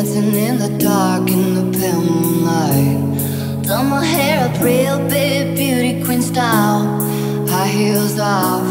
Dancing in the dark in the pale moonlight. Done my hair up real big, beauty queen style. High heels off,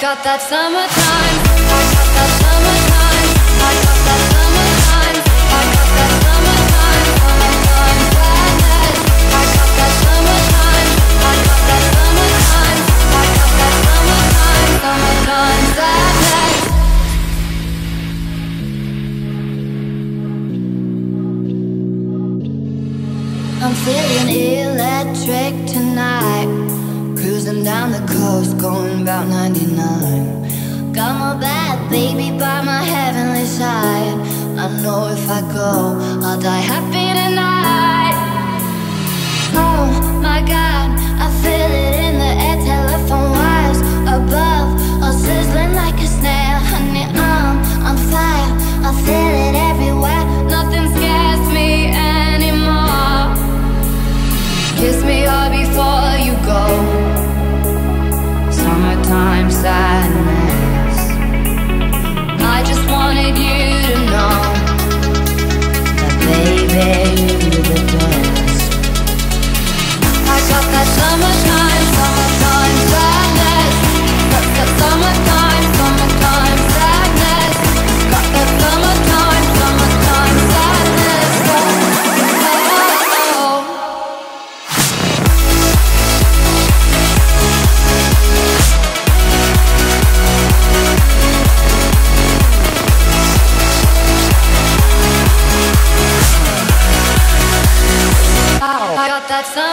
got that summertime. I got that summertime. I got that summertime. I got that summertime. Summertime sadness. I got that summertime. I got that summertime. I got that summertime. Summertime sadness. I'm feeling electric tonight. The coast, going about 99. Got my bad baby by my heavenly side. I know if I go, I'll die happy tonight. Oh my god, I feel it in the air, telephone wires above, all sizzling like a snare. Honey, I'm on fire, I feel it everywhere. Got that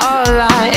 Lie,